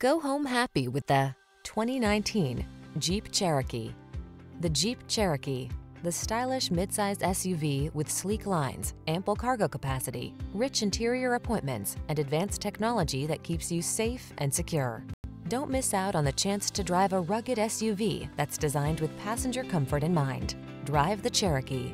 Go home happy with the 2019 Jeep Cherokee. The Jeep Cherokee, the stylish midsize SUV with sleek lines, ample cargo capacity, rich interior appointments, and advanced technology that keeps you safe and secure. Don't miss out on the chance to drive a rugged SUV that's designed with passenger comfort in mind. Drive the Cherokee.